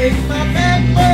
take my MacBook.